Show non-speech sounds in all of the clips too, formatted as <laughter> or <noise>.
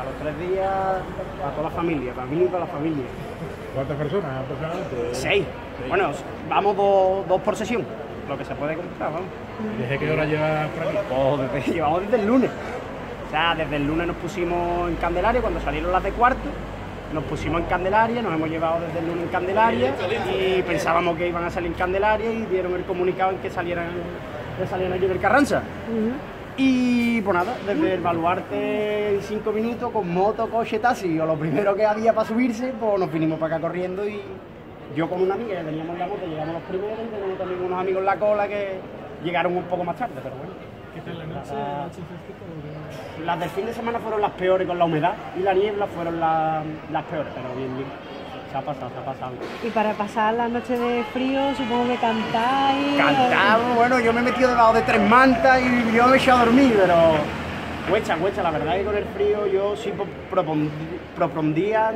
A los tres días, para toda la familia, para mí y para la familia. ¿Cuántas personas aproximadamente? Seis. Bueno, vamos dos, dos por sesión, lo que se puede comprar, vamos. ¿Desde qué hora llevas por aquí? Pues desde- <laughs> llevamos desde el lunes. O sea, desde el lunes nos pusimos en Candelaria, cuando salieron las de cuarto, nos pusimos en Candelaria, nos hemos llevado desde el lunes en Candelaria y pensábamos que iban a salir en Candelaria y dieron el comunicado en que salieran, que salían aquí del Carranza. Y pues nada, desde el baluarte en cinco minutos, con moto, coche, taxi, o lo primero que había para subirse, pues nos vinimos para acá corriendo y yo con una amiga, que teníamos la moto, llegamos los primeros y tenemos también unos amigos en la cola que llegaron un poco más tarde, pero bueno. ¿Qué tal la noche? Nada. ¿Noche fresquita Las del fin de semana fueron las peores con la humedad y la niebla fueron la- las peores, pero bien, bien. Se ha pasado, se ha pasado. Y para pasar la noche de frío, supongo que cantáis. Cantamos, bueno, yo me he metido debajo de tres mantas y yo me he echado a dormir, pero huecha, huecha, la verdad es que con el frío yo sí pro- propon- propondría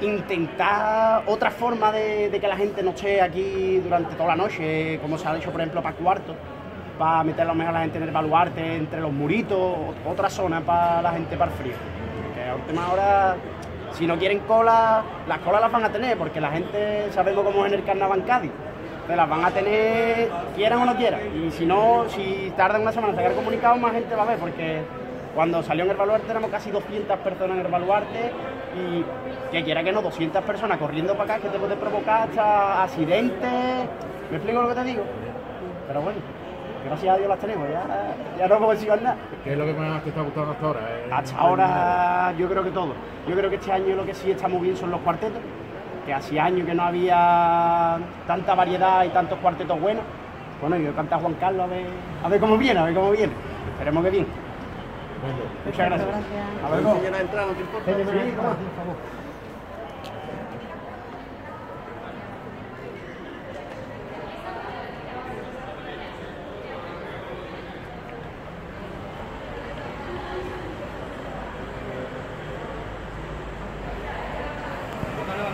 intentar otra forma de, de que la gente no esté aquí durante toda la noche, como se ha hecho por ejemplo para cuarto, para meter a lo mejor a la gente en el baluarte, entre los muritos, otra zona para la gente para el frío. Que a última hora, si no quieren cola, las colas las van a tener, porque la gente sabemos cómo es en el carnaval en Cádiz. Las van a tener, quieran o no quieran. Y si no, si tardan una semana en sacar comunicado, más gente va a ver, porque cuando salió en el baluarte éramos casi 200 personas en el baluarte y que quiera que no, 200 personas corriendo para acá que te puede provocar hasta accidentes. ¿Me explico lo que te digo? Pero bueno, gracias a Dios las tenemos, ya, ya no puedo decir nada. ¿Qué es lo que más te está gustando hasta ahora? eh? Hasta ahora yo creo que todo. Yo creo que este año lo que sí está muy bien son los cuartetos, que hacía años que no había tanta variedad y tantos cuartetos buenos. Bueno, yo he cantado a Juan Carlos a ver, a ver cómo viene, a ver cómo viene. Esperemos que bien. Bueno, Muchas gracias. gracias. A ver, no. Sí, ¿cómo? por favor.